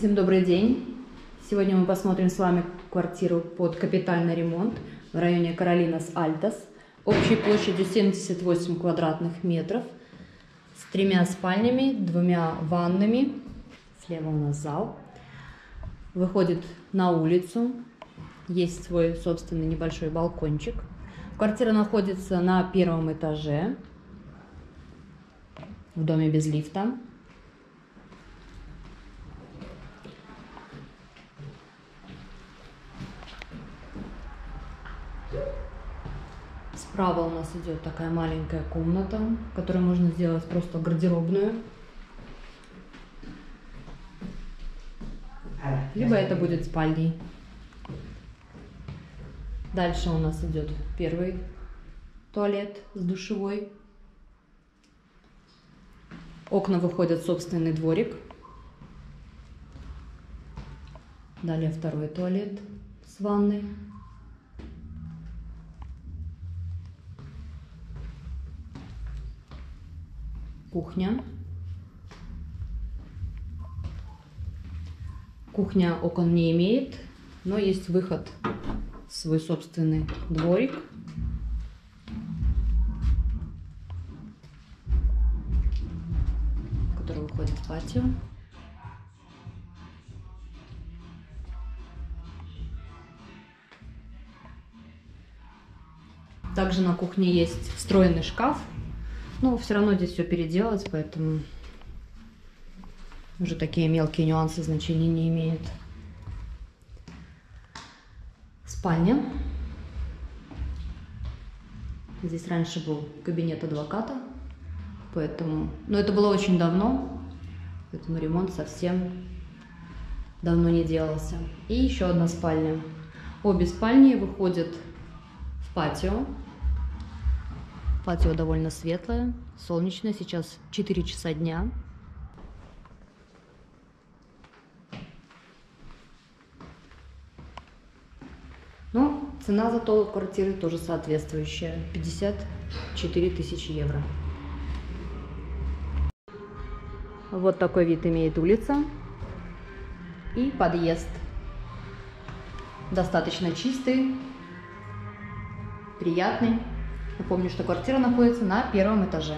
Всем добрый день! Сегодня мы посмотрим с вами квартиру под капитальный ремонт в районе Каролинас Альтас общей площадью 78 квадратных метров с тремя спальнями, двумя ваннами. Слева у нас зал. Выходит на улицу. Есть свой собственный небольшой балкончик. Квартира находится на первом этаже в доме без лифта. Справа у нас идет такая маленькая комната, которую можно сделать просто гардеробную. Либо это будет спальней. Дальше у нас идет первый туалет с душевой. Окна выходят в собственный дворик. Далее второй туалет с ванной. Кухня. Кухня окон не имеет, но есть выход в свой собственный дворик. который выходит в патио. Также на кухне есть встроенный шкаф но все равно здесь все переделать, поэтому уже такие мелкие нюансы значения не имеют. Спальня. Здесь раньше был кабинет адвоката, поэтому... Но это было очень давно, поэтому ремонт совсем давно не делался. И еще одна спальня. Обе спальни выходят в патио. Патио довольно светлое, солнечное. Сейчас 4 часа дня. Но цена зато квартиры тоже соответствующая. 54 тысячи евро. Вот такой вид имеет улица. И подъезд. Достаточно чистый, приятный. Напомню, что квартира находится на первом этаже.